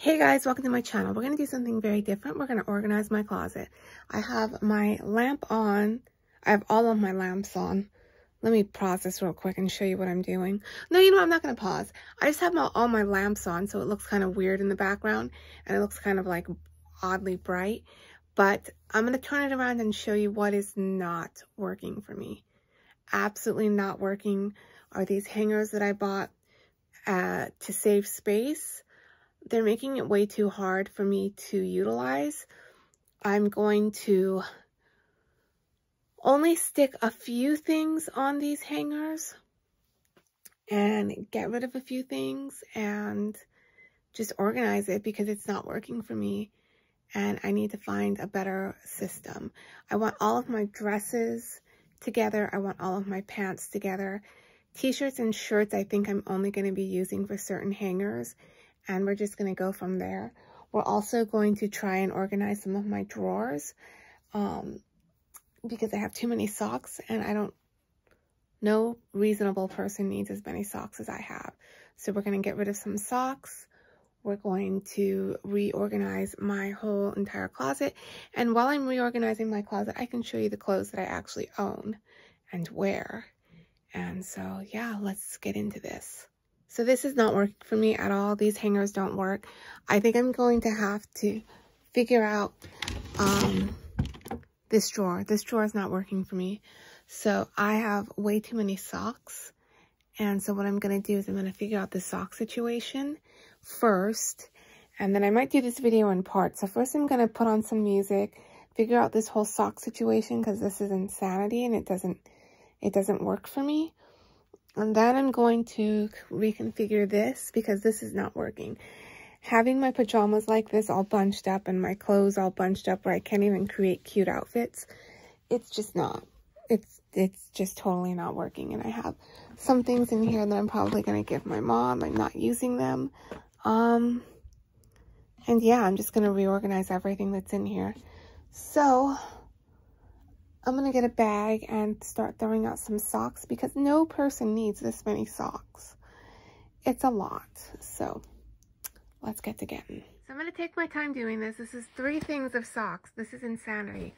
Hey guys, welcome to my channel. We're going to do something very different. We're going to organize my closet. I have my lamp on. I have all of my lamps on. Let me pause this real quick and show you what I'm doing. No, you know, what? I'm not going to pause. I just have my, all my lamps on, so it looks kind of weird in the background. And it looks kind of like oddly bright. But I'm going to turn it around and show you what is not working for me. Absolutely not working are these hangers that I bought uh, to save space they're making it way too hard for me to utilize. I'm going to only stick a few things on these hangers and get rid of a few things and just organize it because it's not working for me and I need to find a better system. I want all of my dresses together. I want all of my pants together. T-shirts and shirts I think I'm only going to be using for certain hangers and we're just going to go from there. We're also going to try and organize some of my drawers um, because I have too many socks and I don't, no reasonable person needs as many socks as I have. So we're going to get rid of some socks. We're going to reorganize my whole entire closet. And while I'm reorganizing my closet, I can show you the clothes that I actually own and wear. And so, yeah, let's get into this. So this is not working for me at all. These hangers don't work. I think I'm going to have to figure out um, this drawer. This drawer is not working for me. So I have way too many socks. And so what I'm going to do is I'm going to figure out the sock situation first. And then I might do this video in parts. So first I'm going to put on some music, figure out this whole sock situation because this is insanity and it doesn't, it doesn't work for me. And then I'm going to reconfigure this because this is not working. Having my pajamas like this all bunched up and my clothes all bunched up where I can't even create cute outfits, it's just not. It's it's just totally not working. And I have some things in here that I'm probably going to give my mom. I'm not using them. Um, and yeah, I'm just going to reorganize everything that's in here. So, I'm going to get a bag and start throwing out some socks because no person needs this many socks. It's a lot. So let's get to getting. So I'm going to take my time doing this. This is three things of socks. This is insanity.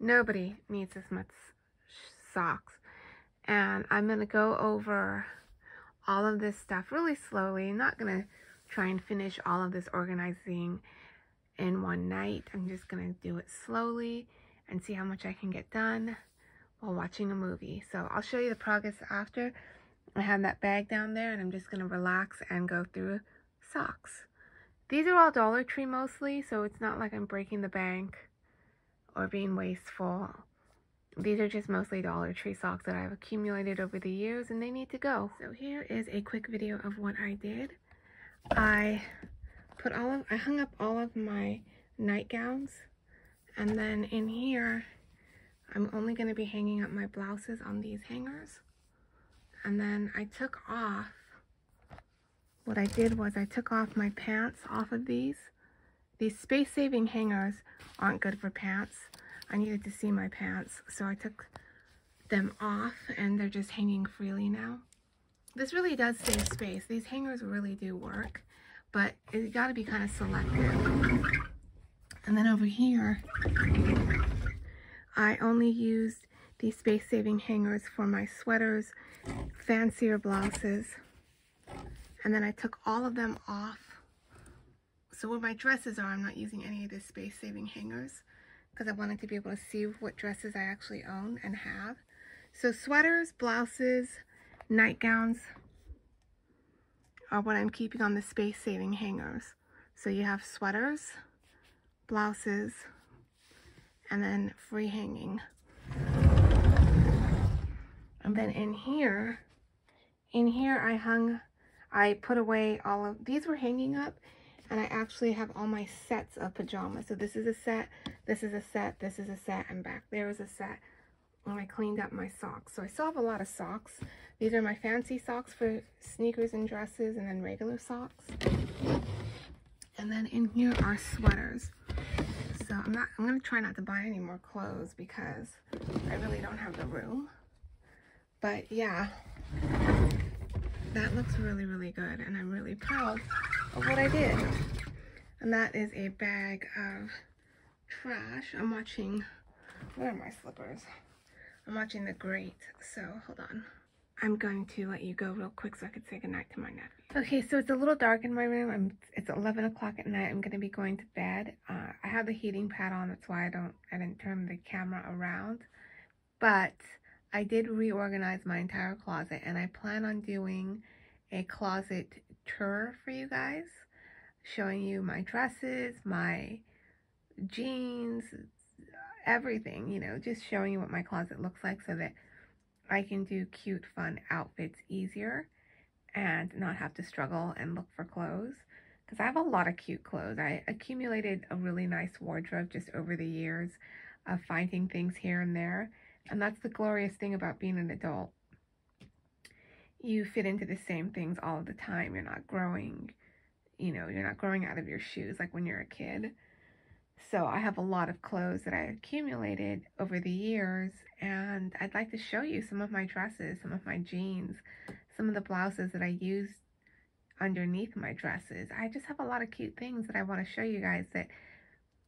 Nobody needs this much socks. And I'm going to go over all of this stuff really slowly. I'm not going to try and finish all of this organizing in one night. I'm just going to do it slowly and see how much I can get done while watching a movie. So I'll show you the progress after. I have that bag down there and I'm just going to relax and go through socks. These are all Dollar Tree mostly, so it's not like I'm breaking the bank or being wasteful. These are just mostly Dollar Tree socks that I've accumulated over the years and they need to go. So here is a quick video of what I did. I put all of, I hung up all of my nightgowns and then in here, I'm only going to be hanging up my blouses on these hangers. And then I took off, what I did was I took off my pants off of these. These space-saving hangers aren't good for pants. I needed to see my pants, so I took them off and they're just hanging freely now. This really does save space. These hangers really do work, but you got to be kind of selective. And then over here, I only used these space-saving hangers for my sweaters, fancier blouses. And then I took all of them off. So where my dresses are, I'm not using any of the space-saving hangers because I wanted to be able to see what dresses I actually own and have. So sweaters, blouses, nightgowns are what I'm keeping on the space-saving hangers. So you have sweaters, blouses, and then free hanging. And then in here, in here I hung, I put away all of, these were hanging up, and I actually have all my sets of pajamas. So this is a set, this is a set, this is a set, and back there is a set. And I cleaned up my socks. So I still have a lot of socks. These are my fancy socks for sneakers and dresses, and then regular socks. And then in here are sweaters. So I'm not, I'm going to try not to buy any more clothes because I really don't have the room. But yeah, that looks really, really good. And I'm really proud of what I did. And that is a bag of trash. I'm watching, where are my slippers? I'm watching The Great, so hold on. I'm going to let you go real quick so I can say goodnight to my nephew. Okay, so it's a little dark in my room. I'm, it's 11 o'clock at night. I'm going to be going to bed. Uh, I have the heating pad on. That's why I don't, I didn't turn the camera around. But I did reorganize my entire closet and I plan on doing a closet tour for you guys. Showing you my dresses, my jeans, everything, you know, just showing you what my closet looks like so that I can do cute, fun outfits easier and not have to struggle and look for clothes. Because I have a lot of cute clothes. I accumulated a really nice wardrobe just over the years of finding things here and there. And that's the glorious thing about being an adult. You fit into the same things all the time. You're not growing, you know, you're not growing out of your shoes like when you're a kid. So I have a lot of clothes that I accumulated over the years and I'd like to show you some of my dresses, some of my jeans, some of the blouses that I use underneath my dresses. I just have a lot of cute things that I want to show you guys that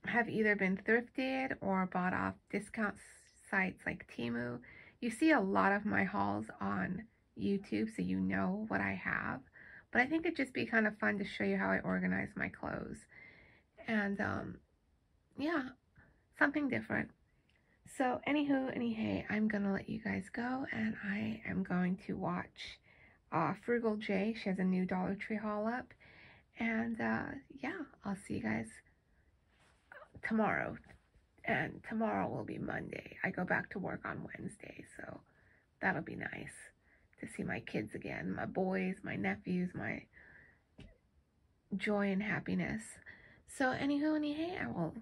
have either been thrifted or bought off discount sites like Temu. You see a lot of my hauls on YouTube so you know what I have. But I think it'd just be kind of fun to show you how I organize my clothes. And um, yeah, something different. So anywho, anyhey, I'm to let you guys go and I am going to watch uh, Frugal J. She has a new Dollar Tree haul up. And uh, yeah, I'll see you guys tomorrow. And tomorrow will be Monday. I go back to work on Wednesday, so that'll be nice to see my kids again, my boys, my nephews, my joy and happiness. So anywho, anyhey, I will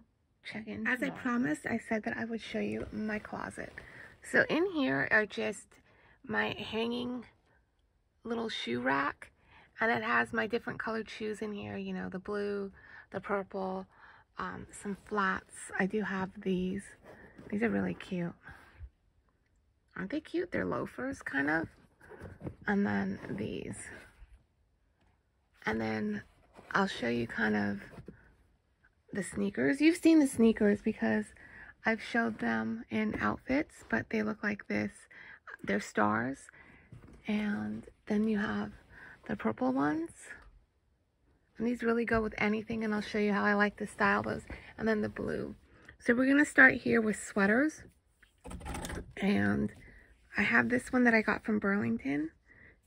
check in. As tomorrow. I promised, I said that I would show you my closet. So in here are just my hanging little shoe rack. And it has my different colored shoes in here, you know, the blue, the purple, um, some flats. I do have these. These are really cute. Aren't they cute? They're loafers, kind of. And then these. And then I'll show you kind of the sneakers. You've seen the sneakers because I've showed them in outfits, but they look like this. They're stars. And then you have the purple ones. And these really go with anything, and I'll show you how I like to style those. And then the blue. So we're going to start here with sweaters. And I have this one that I got from Burlington.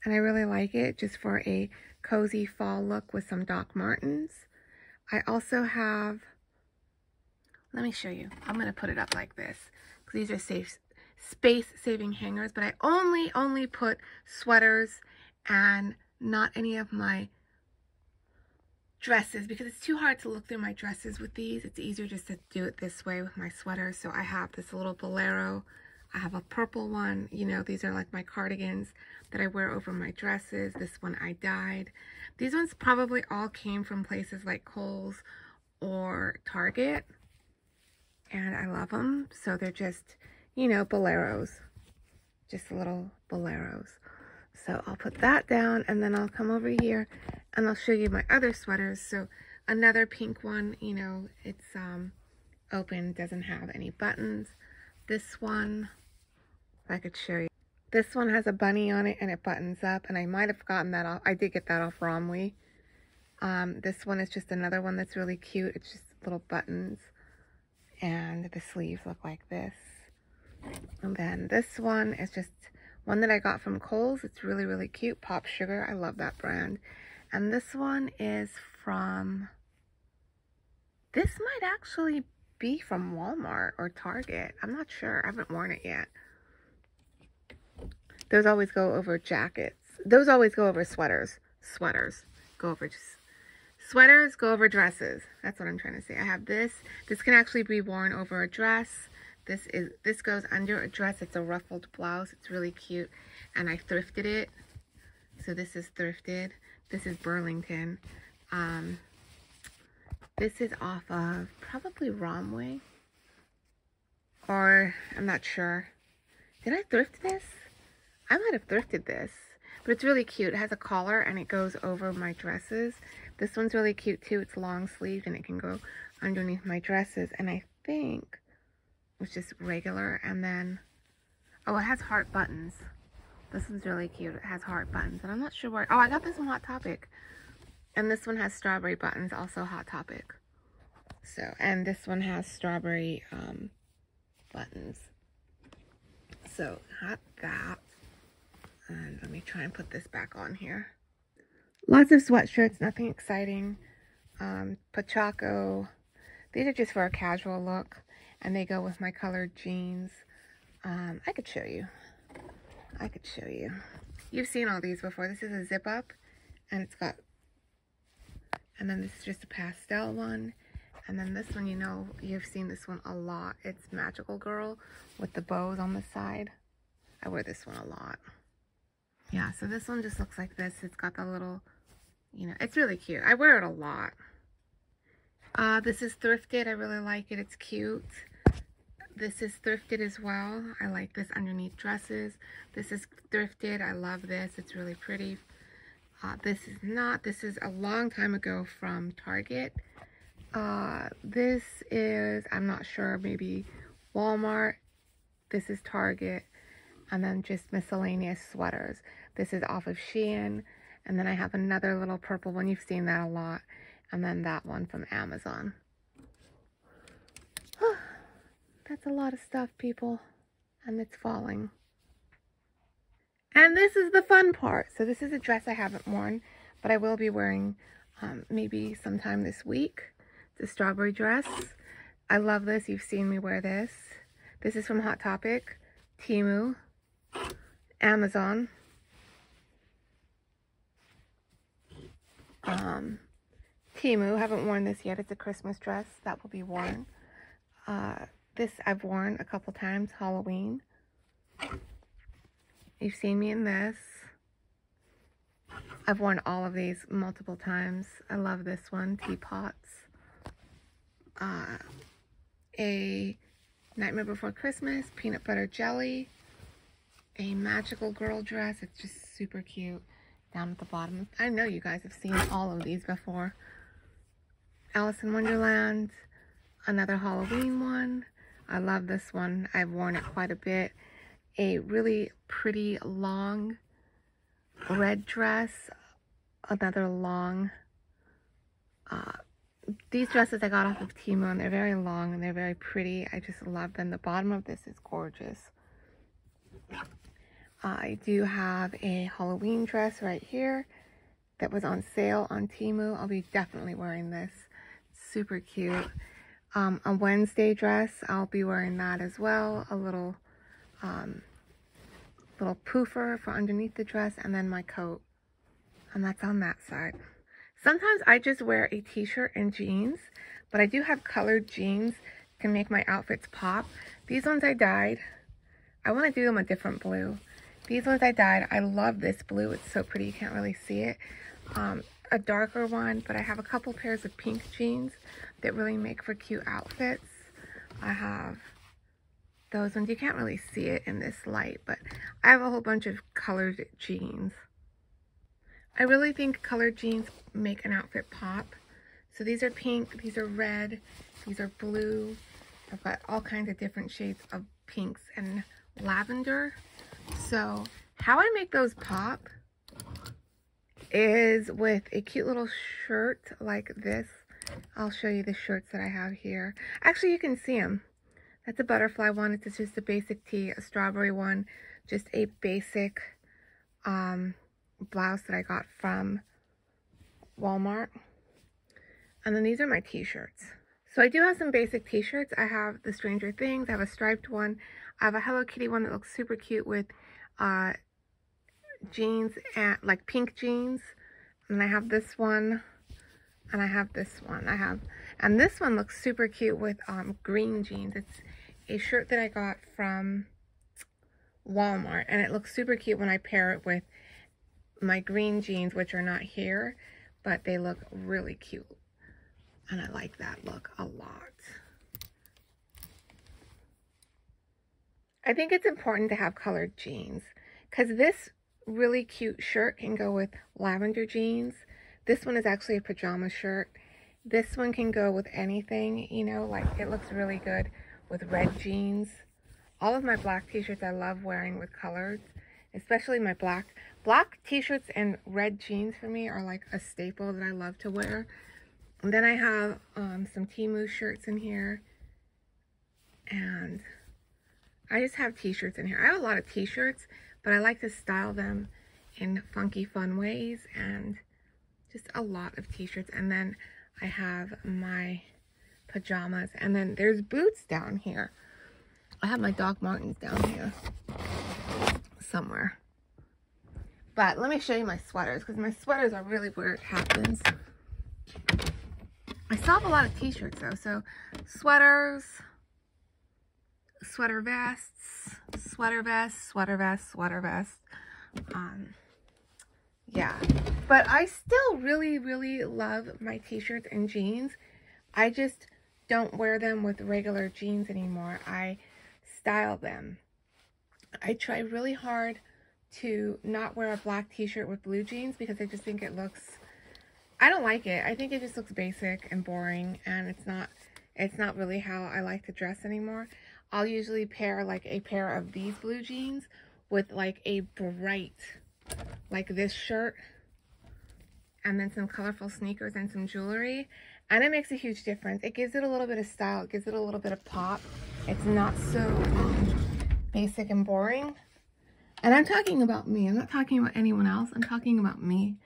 And I really like it just for a cozy fall look with some Doc Martens. I also have, let me show you. I'm going to put it up like this. These are safe, space-saving hangers. But I only, only put sweaters and not any of my dresses because it's too hard to look through my dresses with these. It's easier just to do it this way with my sweaters. So I have this little bolero. I have a purple one. You know, these are like my cardigans that I wear over my dresses. This one I dyed. These ones probably all came from places like Kohl's or Target. And I love them. So they're just, you know, boleros. Just little boleros. So I'll put that down and then I'll come over here and I'll show you my other sweaters. So another pink one, you know, it's um, open, doesn't have any buttons. This one, I could show you. This one has a bunny on it and it buttons up and I might have gotten that off. I did get that off Romwe. Um, this one is just another one that's really cute. It's just little buttons and the sleeves look like this. And then this one is just one that I got from Kohl's. It's really, really cute. Pop Sugar. I love that brand. And this one is from... This might actually be from Walmart or Target. I'm not sure. I haven't worn it yet. Those always go over jackets. Those always go over sweaters. Sweaters. Go over just sweaters go over dresses that's what i'm trying to say i have this this can actually be worn over a dress this is this goes under a dress. It's a ruffled blouse. It's really cute. And I thrifted it. So this is thrifted. This is Burlington. Um, this is off of probably Romwe. Or I'm not sure. Did I thrift this? I might have thrifted this. But it's really cute. It has a collar and it goes over my dresses. This one's really cute too. It's long sleeved and it can go underneath my dresses. And I think it's just regular. And then, oh, it has heart buttons. This one's really cute. It has heart buttons. And I'm not sure where, oh, I got this one Hot Topic. And this one has strawberry buttons, also Hot Topic. So, and this one has strawberry um, buttons. So, got that. And let me try and put this back on here. Lots of sweatshirts, nothing exciting. Um, Pochacco. These are just for a casual look. And they go with my colored jeans. Um, I could show you. I could show you. You've seen all these before. This is a zip up. And it's got... And then this is just a pastel one. And then this one, you know, you've seen this one a lot. It's Magical Girl with the bows on the side. I wear this one a lot. Yeah, so this one just looks like this. It's got the little, you know, it's really cute. I wear it a lot. Uh, this is thrifted. I really like it. It's cute. This is thrifted as well. I like this underneath dresses. This is thrifted. I love this. It's really pretty. Uh, this is not. This is a long time ago from Target. Uh, this is, I'm not sure, maybe Walmart. This is Target. And then just miscellaneous sweaters. This is off of Shein. And then I have another little purple one. You've seen that a lot. And then that one from Amazon. That's a lot of stuff, people. And it's falling. And this is the fun part. So this is a dress I haven't worn, but I will be wearing um, maybe sometime this week. It's a strawberry dress. I love this. You've seen me wear this. This is from Hot Topic, Temu, Amazon. Um, Temu, haven't worn this yet. It's a Christmas dress that will be worn. Uh, this I've worn a couple times, Halloween. You've seen me in this. I've worn all of these multiple times. I love this one, Teapots. Uh, a Nightmare Before Christmas, peanut butter jelly. A magical girl dress. It's just super cute down at the bottom. I know you guys have seen all of these before. Alice in Wonderland. Another Halloween one. I love this one. I've worn it quite a bit. A really pretty long red dress. Another long. Uh, these dresses I got off of Temu and they're very long and they're very pretty. I just love them. The bottom of this is gorgeous. I do have a Halloween dress right here that was on sale on Temu. I'll be definitely wearing this. Super cute um, a Wednesday dress. I'll be wearing that as well. A little, um, little poofer for underneath the dress and then my coat. And that's on that side. Sometimes I just wear a t-shirt and jeans, but I do have colored jeans to make my outfits pop. These ones I dyed. I want to do them a different blue. These ones I dyed. I love this blue. It's so pretty. You can't really see it. Um, a darker one, but I have a couple pairs of pink jeans that really make for cute outfits. I have those ones. You can't really see it in this light, but I have a whole bunch of colored jeans. I really think colored jeans make an outfit pop. So these are pink, these are red, these are blue. I've got all kinds of different shades of pinks and lavender. So how I make those pop is with a cute little shirt like this. I'll show you the shirts that I have here. Actually, you can see them. That's a butterfly one. It's just a basic tee, a strawberry one, just a basic um, blouse that I got from Walmart. And then these are my t-shirts. So I do have some basic t-shirts. I have the Stranger Things. I have a striped one. I have a Hello Kitty one that looks super cute with uh, jeans and like pink jeans. And I have this one and I have this one. I have, and this one looks super cute with um, green jeans. It's a shirt that I got from Walmart and it looks super cute when I pair it with my green jeans, which are not here, but they look really cute. And I like that look a lot. I think it's important to have colored jeans because this really cute shirt can go with lavender jeans This one is actually a pajama shirt. This one can go with anything, you know, like it looks really good with red jeans. All of my black t-shirts I love wearing with colors, especially my black. Black t-shirts and red jeans for me are like a staple that I love to wear. And then I have um, some Temu shirts in here. And I just have t-shirts in here. I have a lot of t-shirts, but I like to style them in funky fun ways and just a lot of t-shirts. And then I have my pajamas. And then there's boots down here. I have my Doc Martens down here somewhere. But let me show you my sweaters because my sweaters are really where it happens. I still have a lot of t-shirts though. So sweaters, sweater vests, sweater vest, sweater vest, sweater vest. Um, yeah, but I still really, really love my t-shirts and jeans. I just don't wear them with regular jeans anymore. I style them. I try really hard to not wear a black t-shirt with blue jeans because I just think it looks, I don't like it. I think it just looks basic and boring and it's not, it's not really how I like to dress anymore. I'll usually pair like a pair of these blue jeans with like a bright, like this shirt and then some colorful sneakers and some jewelry. And it makes a huge difference. It gives it a little bit of style. It gives it a little bit of pop. It's not so um, basic and boring. And I'm talking about me. I'm not talking about anyone else. I'm talking about me.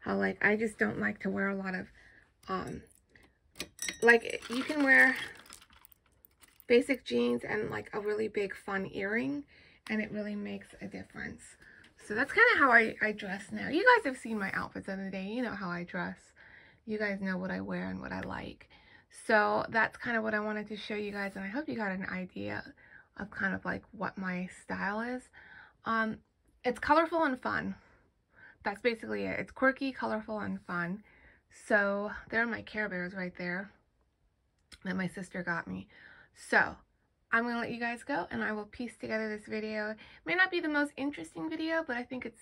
How, like, I just don't like to wear a lot of, um, like, you can wear basic jeans and, like, a really big fun earring. And it really makes a difference. So that's kind of how I, I dress now. You guys have seen my outfits of the day. You know how I dress. You guys know what I wear and what I like. So that's kind of what I wanted to show you guys. And I hope you got an idea of kind of like what my style is. Um, it's colorful and fun. That's basically it. It's quirky, colorful, and fun. So there are my Care Bears right there that my sister got me. So I'm going to let you guys go and I will piece together this video. It may not be the most interesting video, but I think it's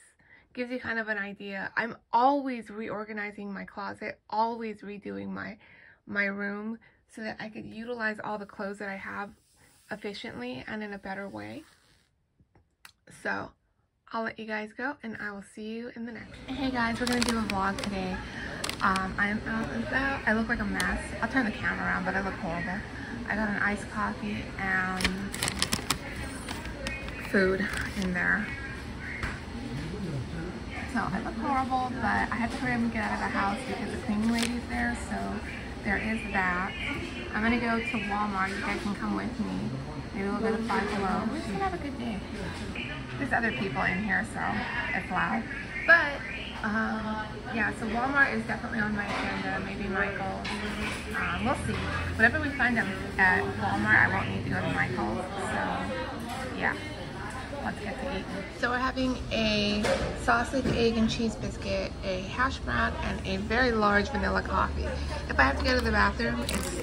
gives you kind of an idea. I'm always reorganizing my closet, always redoing my my room so that I could utilize all the clothes that I have efficiently and in a better way. So I'll let you guys go and I will see you in the next. Hey guys, we're to do a vlog today. Um, I'm out and about. I look like a mess. I'll turn the camera around, but I look horrible. I got an iced coffee and food in there. So I look horrible, but I have to hurry up and get out of the house because the cleaning lady's there, so there is that. I'm gonna go to Walmart. You guys can come with me. Maybe we'll go to Five Below. We're just gonna have a good day. There's other people in here, so it's loud. But um, yeah, so Walmart is definitely on my agenda. Maybe Michael's. Um, we'll see. Whatever we find at Walmart, I won't need to go to Michael's. So, yeah. Let's get to eat. So we're having a sausage, egg, and cheese biscuit, a hash brown, and a very large vanilla coffee. If I have to go to the bathroom, it's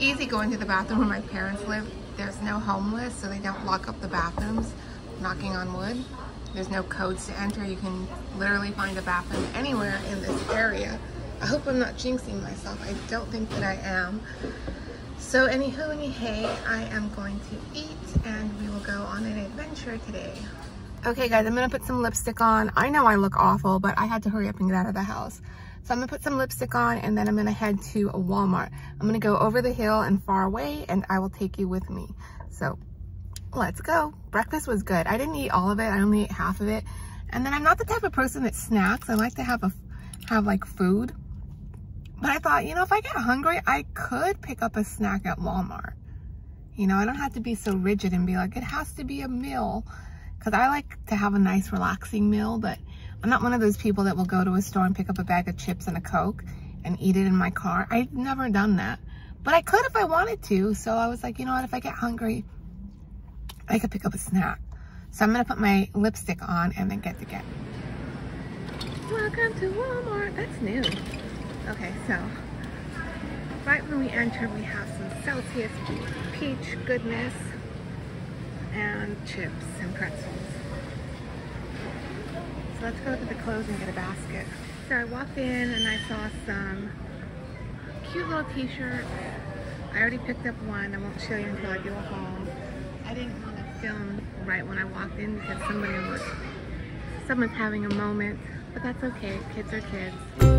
easy going to the bathroom where my parents live. There's no homeless, so they don't lock up the bathrooms, knocking on wood. There's no codes to enter. You can literally find a bathroom anywhere in this area. I hope I'm not jinxing myself. I don't think that I am. So anywho, any hey, I am going to eat and we will go on an adventure today. Okay guys, I'm gonna put some lipstick on. I know I look awful, but I had to hurry up and get out of the house. So I'm gonna put some lipstick on and then I'm gonna head to Walmart. I'm gonna go over the hill and far away and I will take you with me. So let's go. Breakfast was good. I didn't eat all of it. I only ate half of it. And then I'm not the type of person that snacks. I like to have a have like food. But I thought, you know, if I get hungry, I could pick up a snack at Walmart. You know, I don't have to be so rigid and be like, it has to be a meal. Because I like to have a nice, relaxing meal, but I'm not one of those people that will go to a store and pick up a bag of chips and a Coke and eat it in my car. I've never done that. But I could if I wanted to. So I was like, you know what, if I get hungry, I could pick up a snack. So I'm to put my lipstick on and then get to get. Welcome to Walmart. That's new. Okay, so right when we enter, we have some Celsius peach goodness and chips and pretzels. So let's go to the clothes and get a basket. So I walked in and I saw some cute little t-shirts. I already picked up one. I won't show you until I do a haul. I didn't right when I walked in because somebody was, someone's having a moment, but that's okay. Kids are kids.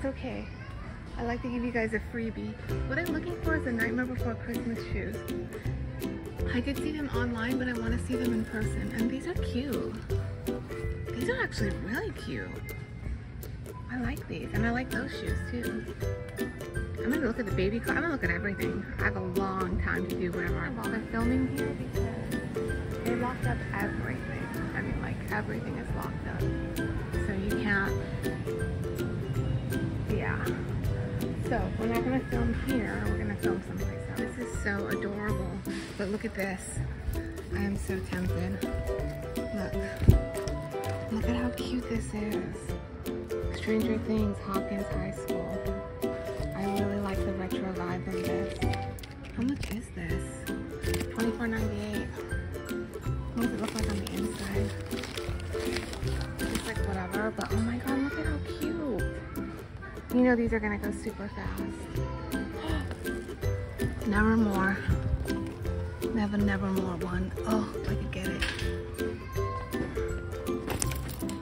That's okay. I like to give you guys a freebie. What I'm looking for is a Nightmare Before Christmas shoes. I did see them online, but I want to see them in person. And these are cute. These are actually really cute. I like these, and I like those shoes too. I'm gonna look at the baby car. I'm gonna look at everything. I have a long time to do whatever I bother filming here because they locked up everything. I mean, like everything is locked up, so you can't. So we're not gonna film here. We're gonna film someplace else. This is so adorable. But look at this. I am so tempted. Look. Look at how cute this is. Stranger Things, Hawkins High School. I really like the retro vibe of this. How much is this? $24.98. What does it look like on the inside? It's like whatever, but oh You know these are gonna go super fast. Never more. Never, never more one. Oh, I could get it.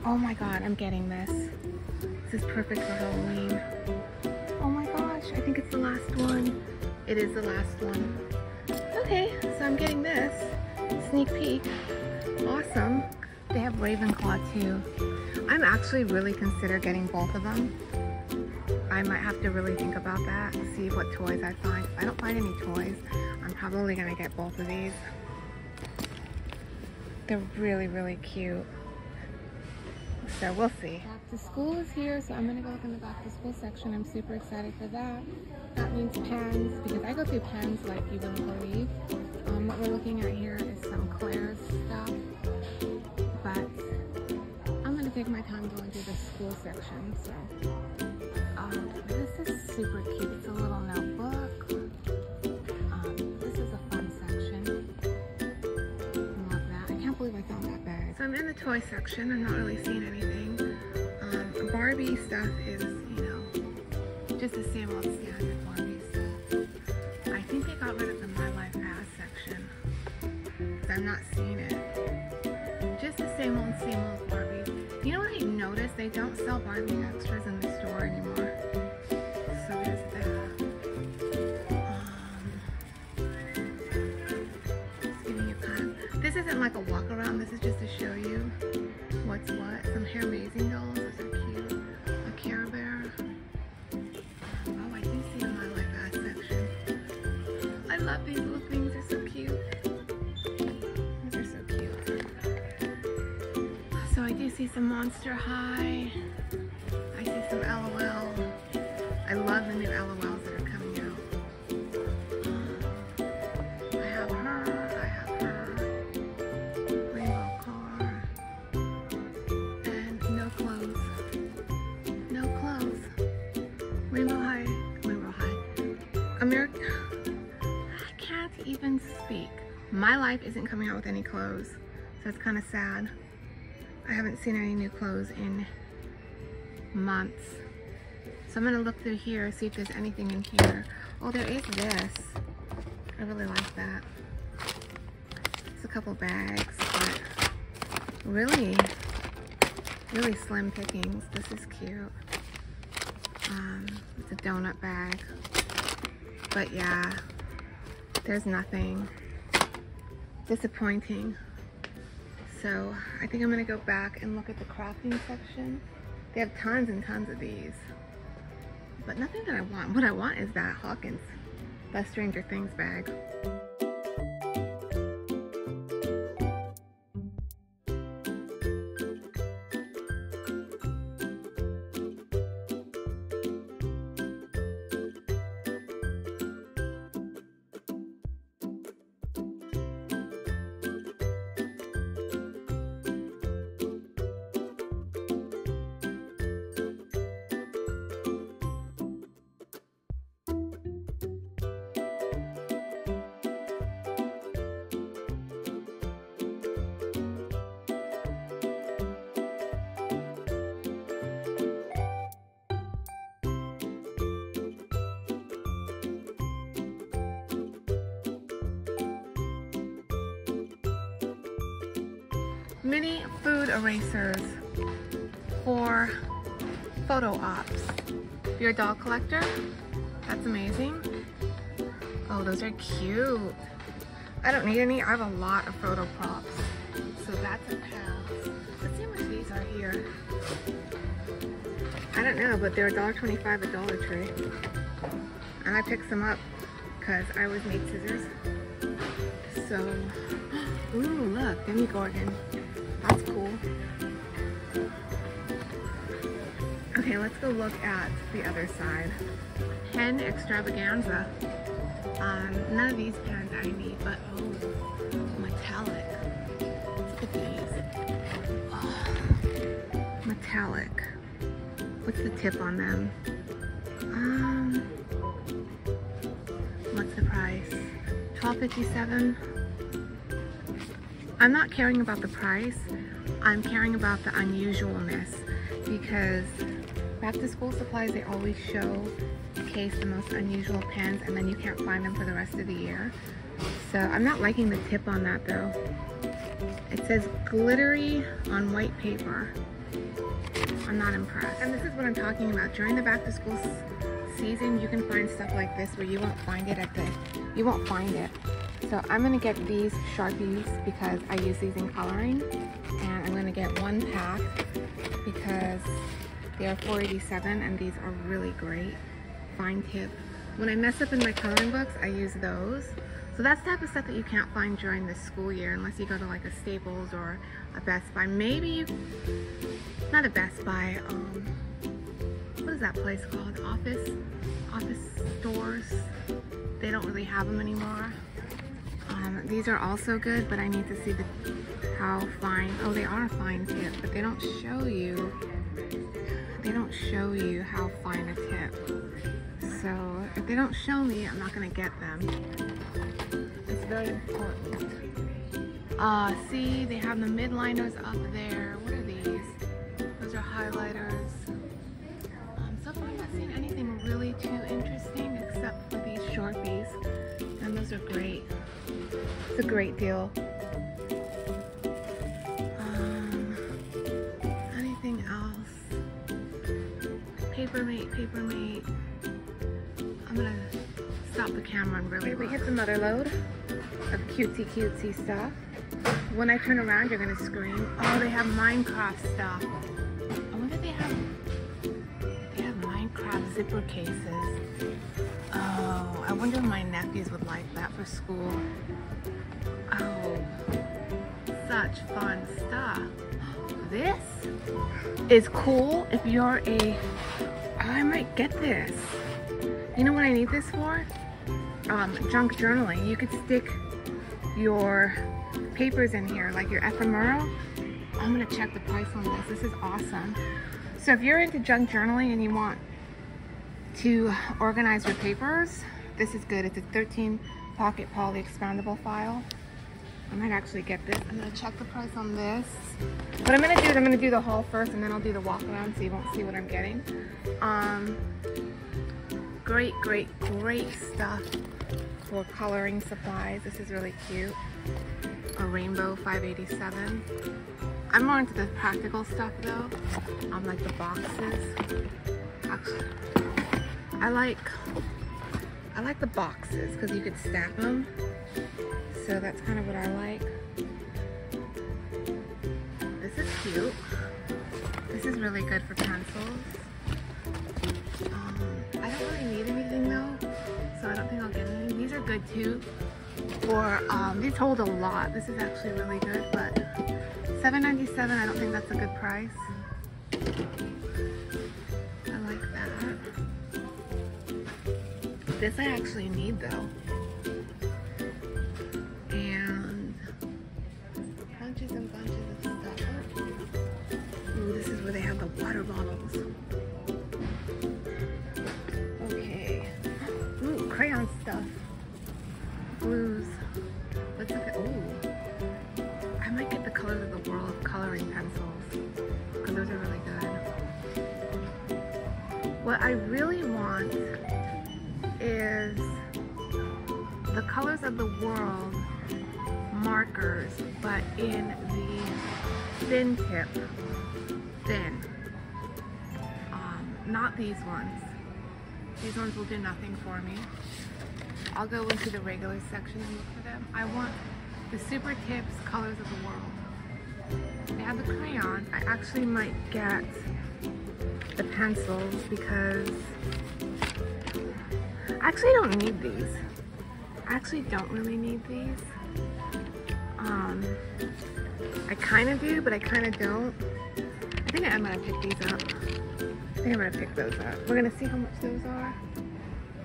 Oh my god, I'm getting this. This is perfect for Halloween. Oh my gosh, I think it's the last one. It is the last one. Okay, so I'm getting this. Sneak peek. Awesome. They have Ravenclaw too. I'm actually really consider getting both of them. I might have to really think about that, see what toys I find. If I don't find any toys, I'm probably gonna get both of these. They're really, really cute. So we'll see. Back to school is here, so I'm gonna go look in the back to school section. I'm super excited for that. That means pens, because I go through pens like you wouldn't believe. Um, what we're looking at here is some Claire's stuff, but I'm gonna take my time going through the school section. So this is super cute. It's a little notebook. Um, this is a fun section. Love that. I can't believe I found that bag. So I'm in the toy section. I'm not really seeing anything. Um, Barbie stuff is, you know, just the same old standard Barbie stuff. I think they got rid of the My Life As section. I'm not seeing it. Just the same old, same old Barbie. You know what I noticed? They don't sell Barbie extras love these little things. They're so cute. These are so cute. So I do see some Monster High. I see some LOL. I love the new LOLs life isn't coming out with any clothes. So it's kind of sad. I haven't seen any new clothes in months. So I'm gonna look through here, see if there's anything in here. Oh, there is this. I really like that. It's a couple bags, but really, really slim pickings. This is cute. Um, it's a donut bag. But yeah, there's nothing. Disappointing. So I think I'm gonna go back and look at the crafting section. They have tons and tons of these, but nothing that I want. What I want is that Hawkins the Stranger Things bag. A dog collector, that's amazing. Oh, those are cute. I don't need any. I have a lot of photo props. So that's a pass. Let's see how much these are here. I don't know, but they're $1.25 at Dollar Tree. And I picked some up because I always made scissors. So, ooh, look, Demogorgon. That's cool. Okay, let's go look at the other side. Pen extravaganza. Um, none of these pens I need, but oh, metallic. Look at these. Oh, metallic. What's the tip on them? Um, what's the price? Twelve fifty-seven. I'm not caring about the price. I'm caring about the unusualness because back to school supplies, they always show case the most unusual pens and then you can't find them for the rest of the year. So I'm not liking the tip on that though. It says glittery on white paper. I'm not impressed. And this is what I'm talking about. During the back to school season, you can find stuff like this where you won't find it at the, you won't find it so I'm gonna get these Sharpies because I use these in coloring. And I'm gonna get one pack because they are 487 and these are really great. Fine tip. When I mess up in my coloring books, I use those. So that's the type of stuff that you can't find during the school year unless you go to like a Staples or a Best Buy. Maybe you, not a Best Buy, um, what is that place called? Office, office stores. They don't really have them anymore. Um, these are also good, but I need to see the, how fine. Oh, they are fine tip, but they don't show you. They don't show you how fine a tip. So if they don't show me, I'm not gonna get them. It's very important. Uh, see, they have the mildliners up there. What are these? Those are highlighters. Um, so far, I'm not seeing anything really too interesting except for these Sharpies. And those are great. It's a great deal. Papermate, Papermate. I'm gonna stop the camera and really We hit another load of cutesy cutesy stuff. When I turn around, you're gonna scream. Oh, they have Minecraft stuff. I wonder if they have, they have Minecraft zipper cases. Oh, I wonder if my nephews would like that for school. Oh, such fun stuff. This is cool if you're a, I might get this. You know what I need this for? Um, junk journaling. You could stick your papers in here, like your ephemeral. I'm gonna check the price on this. This is awesome. So if you're into junk journaling and you want to organize your papers, this is good. It's a 13 pocket poly expandable file. I might actually get this. I'm gonna check the price on this. What I'm gonna do is I'm gonna do the haul first and then I'll do the walk around so you won't see what I'm getting. Um, great, great, great stuff for coloring supplies. This is really cute. A rainbow 587. I'm more into the practical stuff though. Um, like the boxes. Actually, I like I like the boxes because you could stack them. So that's kind of what I like. This is cute. This is really good for pencils. Um, I don't really need anything though, so I don't think I'll get any These are good too. Or um, these hold a lot. This is actually really good, but $7.97. I don't think that's a good price. I like that. This I actually need though. I really want is the colors of the world markers, but in the thin tip, thin. Um, not these ones. These ones will do nothing for me. I'll go into the regular section and look for them. I want the Super Tips Colors of the World. They have the crayon. I actually might get the pencils because I actually don't need these. I actually don't really need these. Um, I kind of do, but I kind of don't. I think I'm gonna pick these up. I think I'm gonna pick those up. We're gonna see how much those are.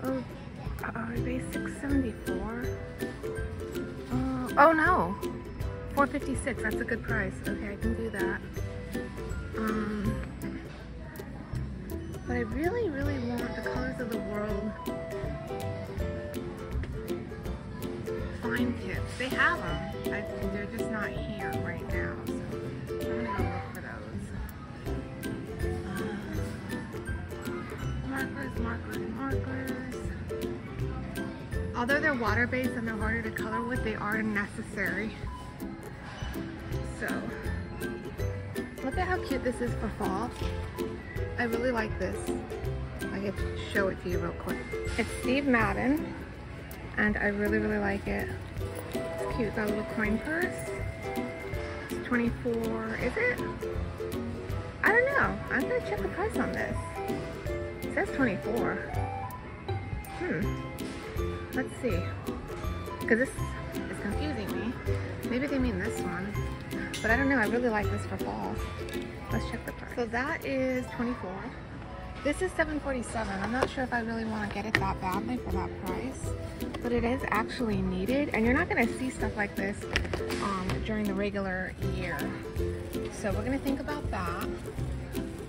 Oh, are they 674? Uh, oh no, 456. That's a good price. Okay, I can do that. Um, but I really, really want the colors of the world fine tips. They have them. I, they're just not here right now. So I'm gonna go look for those. Uh, markers, markers, markers. Although they're water-based and they're harder to color with, they are necessary. So, look at how cute this is for fall. I really like this. I get to show it to you real quick. It's Steve Madden, and I really, really like it. It's cute. Got a little coin purse. It's 24, is it? I don't know. I'm gonna check the price on this. It says 24. Hmm. Let's see. Because this is confusing me. Maybe they mean this one. But I don't know. I really like this for fall. Let's check the price. So that is 24. This is 747. I'm not sure if I really want to get it that badly for that price, but it is actually needed. And you're not going to see stuff like this um, during the regular year. So we're going to think about that.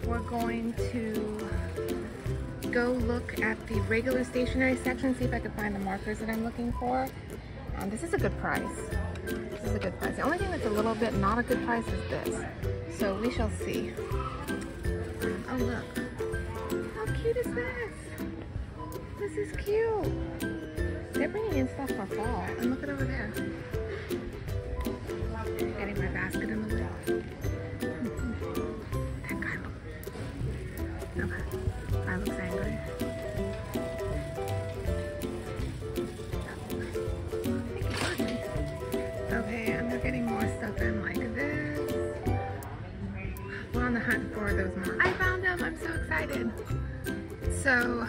We're going to go look at the regular stationery section, see if I can find the markers that I'm looking for. Um, this is a good price. This is a good price. The only thing that's a little bit not a good price is this. So we shall see. Oh look. How cute is this? This is cute. They're bringing in stuff for fall. And look at over there. More. I found them. I'm so excited. So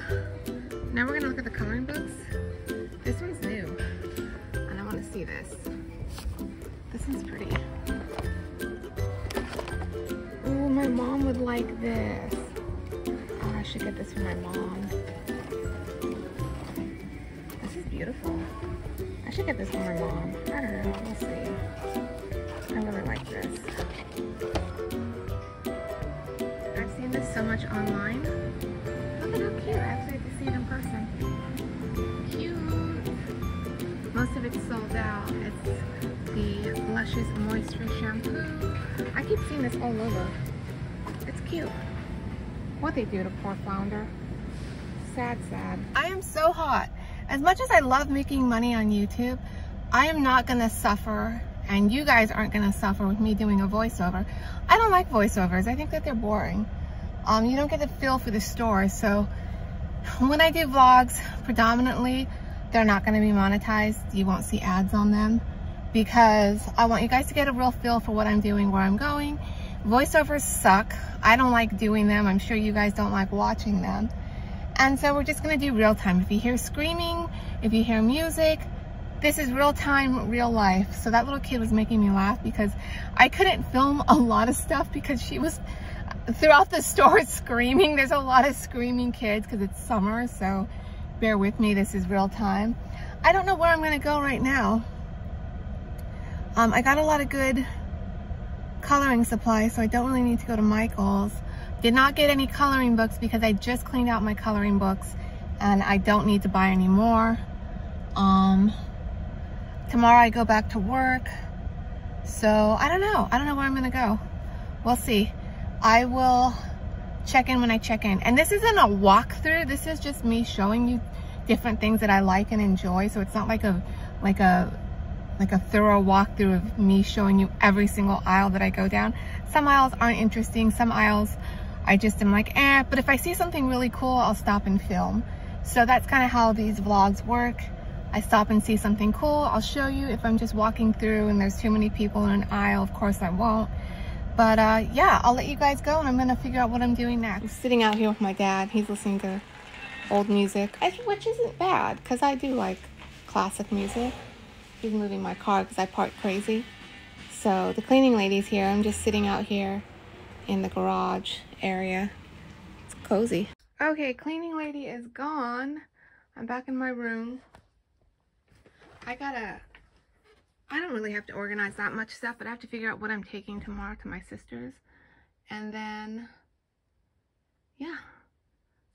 now we're gonna look at the coloring books. This one's new, and I want to see this. This one's pretty. Oh, my mom would like this. Oh, I should get this for my mom. This is beautiful. I should get this for my mom. I don't know. We'll see. I really like this. Much online. Look at how cute. I actually have to see it in person. Cute. Most of it's sold out. It's the Luscious Moisture Shampoo. I keep seeing this all over. It's cute. What they do to poor Flounder. Sad, sad. I am so hot. As much as I love making money on YouTube, I am not gonna suffer and you guys aren't gonna suffer with me doing a voiceover. I don't like voiceovers. I think that they're boring. Um, you don't get the feel for the store. So when I do vlogs, predominantly, they're not gonna be monetized. You won't see ads on them because I want you guys to get a real feel for what I'm doing, where I'm going. Voiceovers suck. I don't like doing them. I'm sure you guys don't like watching them. And so we're just gonna do real time. If you hear screaming, If you hear music, this is real time, real life. So that little kid was making me laugh because I couldn't film a lot of stuff because she was throughout the store screaming. There's a lot of screaming kids because it's summer. So bear with me. This is real time. I don't know where I'm going to go right now. Um, I got a lot of good coloring supplies, so I don't really need to go to Michael's. Did not get any coloring books because I just cleaned out my coloring books and I don't need to buy any more. Um, Tomorrow I go back to work. So I don't know. I don't know where I'm going to go. We'll see. I will check in when I check in. And this isn't a walkthrough. This is just me showing you different things that I like and enjoy. So it's not like a like a like a thorough walkthrough of me showing you every single aisle that I go down. Some aisles aren't interesting. Some aisles I just am like, eh. But if I see something really cool, I'll stop and film. So that's kind of how these vlogs work. I stop and see something cool, I'll show you. If I'm just walking through and there's too many people in an aisle, of course I won't. But uh, yeah, I'll let you guys go and I'm gonna figure out what I'm doing next. I'm sitting out here with my dad. He's listening to old music, which isn't bad because I do like classic music. He's moving my car because I park crazy. So the cleaning lady's here. I'm just sitting out here in the garage area. It's cozy. Okay, cleaning lady is gone. I'm back in my room. I gotta, I don't really have to organize that much stuff, but I have to figure out what I'm taking tomorrow to my sister's. And then, yeah,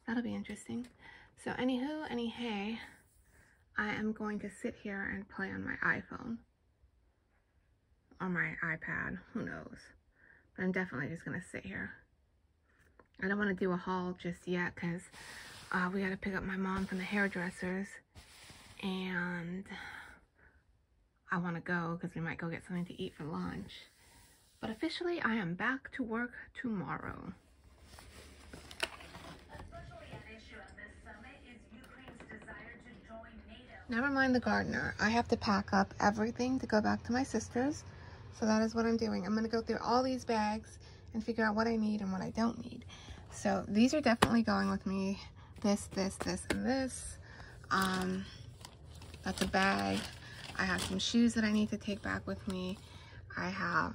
that'll be interesting. So anywho, any hey, I am going to sit here and play on my iPhone. Or my iPad, who knows. But I'm definitely just going to sit here. I don't want to do a haul just yet because uh, we got to pick up my mom from the hairdressers. And I want to go because we might go get something to eat for lunch. But officially, I am back to work tomorrow. Never mind the gardener. I have to pack up everything to go back to my sister's. So that is what I'm doing. I'm going to go through all these bags and figure out what I need and what I don't need. So these are definitely going with me. This, this, this, and this. Um, that's a bag. I have some shoes that I need to take back with me. I have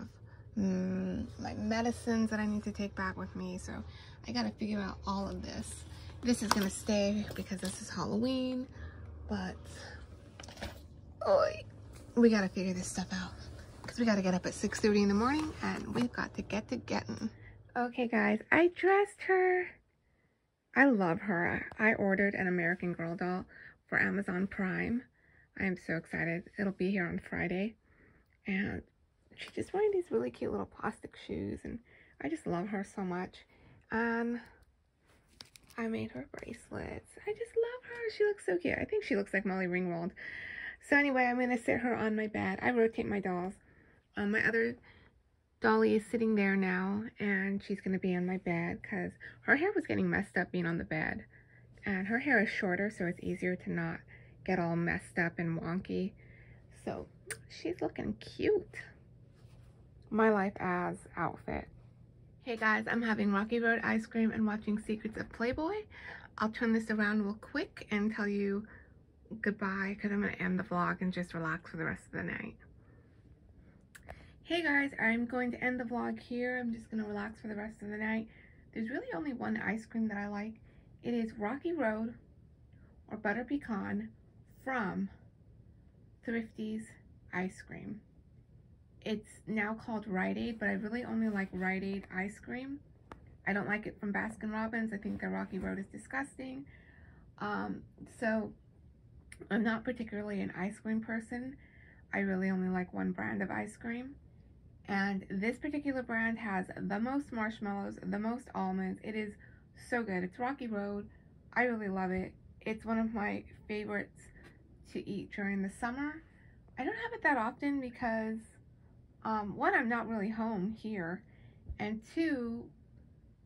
mm, my medicines that I need to take back with me. So I got to figure out all of this. This is going to stay because this is Halloween. But oy, we got to figure this stuff out. Because we got to get up at 6.30 in the morning and we've got to get to getting. Okay, guys, I dressed her. I love her. I ordered an American Girl doll for Amazon Prime. I am so excited. It'll be here on Friday. And she's just wearing these really cute little plastic shoes. And I just love her so much. And I made her bracelets. I just love her. She looks so cute. I think she looks like Molly Ringwald. So anyway, I'm going to sit her on my bed. I rotate my dolls. Um, my other dolly is sitting there now. And she's going to be on my bed because her hair was getting messed up being on the bed. And her hair is shorter, so it's easier to not get all messed up and wonky. So she's looking cute. My life as outfit. Hey guys, I'm having Rocky Road ice cream and watching Secrets of Playboy. I'll turn this around real quick and tell you goodbye because I'm going to end the vlog and just relax for the rest of the night. Hey guys, I'm going to end the vlog here. I'm just going to relax for the rest of the night. There's really only one ice cream that I like. It is Rocky Road or Butter Pecan from Thrifty's ice cream. It's now called Rite Aid, but I really only like Rite Aid ice cream. I don't like it from Baskin Robbins. I think the Rocky Road is disgusting. Um, so I'm not particularly an ice cream person. I really only like one brand of ice cream. And this particular brand has the most marshmallows, the most almonds. It is so good. It's Rocky Road. I really love it. It's one of my favorites to eat during the summer. I don't have it that often because, um, one, I'm not really home here, and two,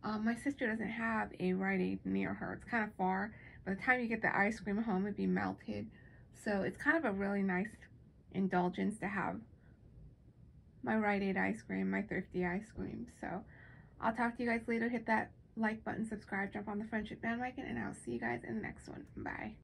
um, my sister doesn't have a Rite Aid near her. It's kind of far. By the time you get the ice cream home, it'd be melted. So it's kind of a really nice indulgence to have my Rite Aid ice cream, my thrifty ice cream. So I'll talk to you guys later. Hit that like button, subscribe, jump on the friendship bandwagon, and I'll see you guys in the next one. Bye.